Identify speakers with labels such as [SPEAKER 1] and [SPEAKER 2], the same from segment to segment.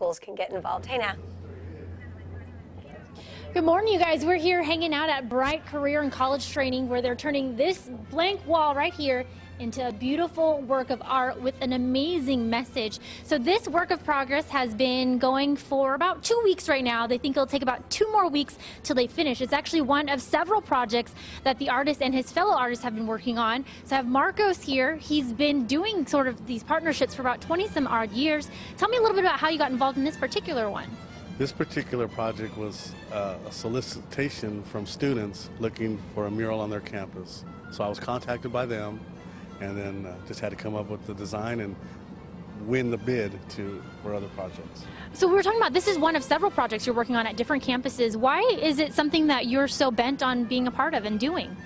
[SPEAKER 1] schools can get involved. Hey, now.
[SPEAKER 2] Good morning, you guys. We're here hanging out at Bryte Career and College Training where they're turning this blank wall right here into a beautiful work of art with an amazing message. So this work of progress has been going for about two weeks right now. They think it'll take about two more weeks till they finish. It's actually one of several projects that the artist and his fellow artists have been working on. So I have Markos here. He's been doing sort of these partnerships for about 20 some odd years. Tell me a little bit about how you got involved in this particular one.
[SPEAKER 3] This particular project was uh, a solicitation from students looking for a mural on their campus. So I was contacted by them and then uh, just had to come up with the design and win the bid to for other projects.
[SPEAKER 2] So we were talking about this is one of several projects you're working on at different campuses. Why is it something that you're so bent on being a part of and doing?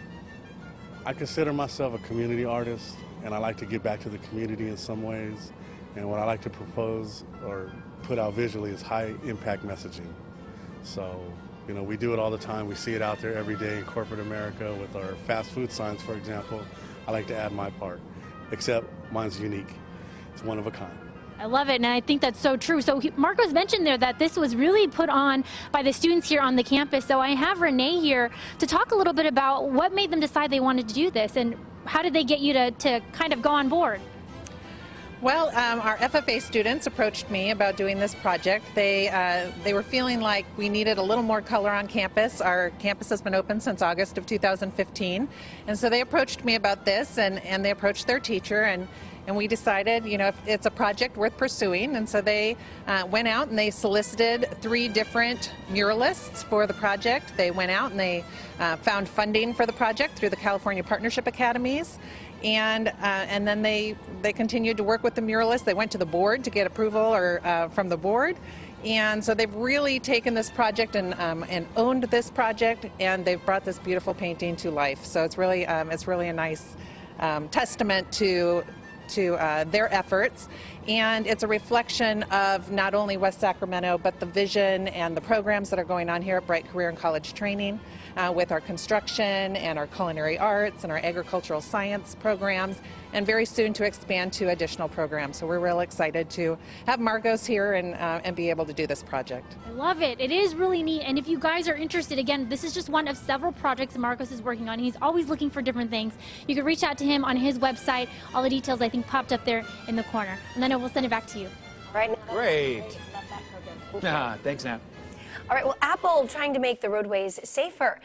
[SPEAKER 3] I consider myself a community artist and I like to give back to the community in some ways. And what I like to propose or put out visually is high impact messaging. So, you know, we do it all the time. We see it out there every day in corporate America with our fast food signs, for example. I like to add my part, except mine's unique. It's one of a kind.
[SPEAKER 2] I love it, and I think that's so true. So Markos mentioned there that this was really put on by the students here on the campus. So I have Renee here to talk a little bit about what made them decide they wanted to do this, and how did they get you to, to kind of go on board?
[SPEAKER 4] Well, um, our FFA students approached me about doing this project. They uh, they were feeling like we needed a little more color on campus. Our campus has been open since August of 2015, and so they approached me about this, and, and they approached their teacher, and and we decided, you know, if it's a project worth pursuing, and so they uh, went out and they solicited three different muralists for the project. They went out and they uh, found funding for the project through the California Partnership Academies, and uh, and then they they continued to work with the muralists. They went to the board to get approval or uh, from the board, and so they've really taken this project and um, and owned this project, and they've brought this beautiful painting to life. So it's really um, it's really a nice um, testament to to uh, their efforts. And it's a reflection of not only West Sacramento, but the vision and the programs that are going on here at Bryte Career and College Training uh, with our construction and our culinary arts and our agricultural science programs, and very soon to expand to additional programs. So we're real excited to have Markos here and, uh, and be able to do this project.
[SPEAKER 2] I love it. It is really neat. And if you guys are interested, again, this is just one of several projects Markos is working on. He's always looking for different things. You can reach out to him on his website. All the details, I think, popped up there in the corner. And then we'll send it back to you.
[SPEAKER 1] All right.
[SPEAKER 5] Great. Ah, thanks, Nat.
[SPEAKER 1] All right. Well, Apple trying to make the roadways safer.